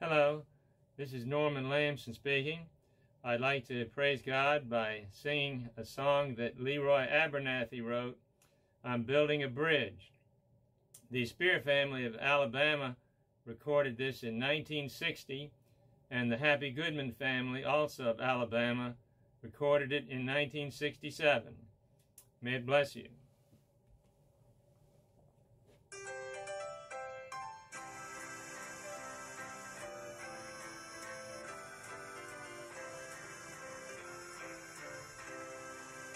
Hello, this is Norman Lamson speaking. I'd like to praise God by singing a song that Lee Roy Abernathy wrote, I'm Building a Bridge. The Speer family of Alabama recorded this in 1960, and the Happy Goodman family, also of Alabama, recorded it in 1967. May it bless you.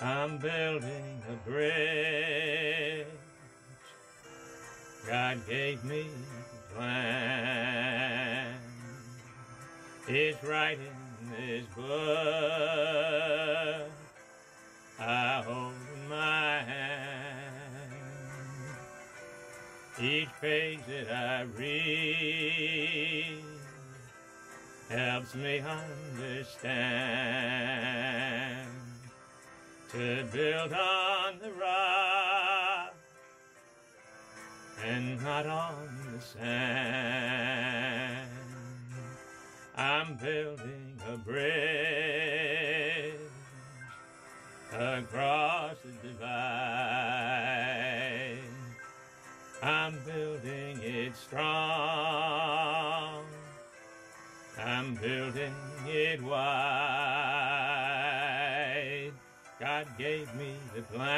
I'm building a bridge. God gave me a plan. It's right in this book. I hold in my hand. Each page that I read helps me understand to build on the rock and not on the sand. I'm building a bridge across the divide. I'm building it strong. I'm building it wide. God gave me the plan,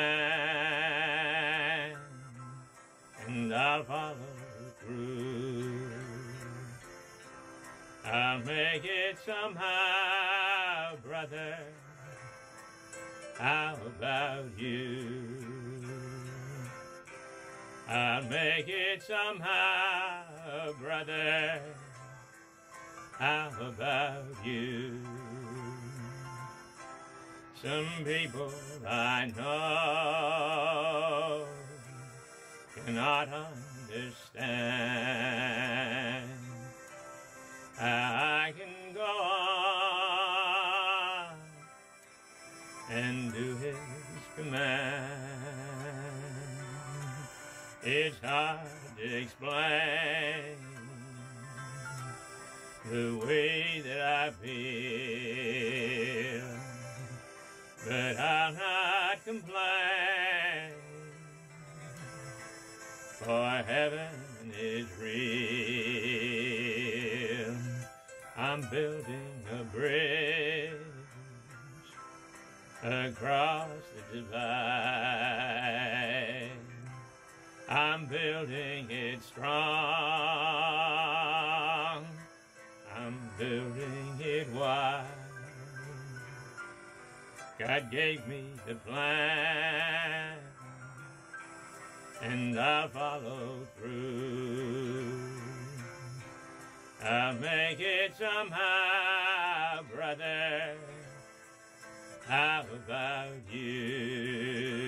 and I'll follow through. I'll make it somehow, brother. How about you? I'll make it somehow, brother. How about you? Some people I know cannot understand I can go on and do His command. It's hard to explain the way that I feel but I'll not complain, for heaven is real. I'm building a bridge across the divide. I'm building it strong. I'm building it wide. God gave me the plan, and I'll follow through. I'll make it somehow, brother. How about you?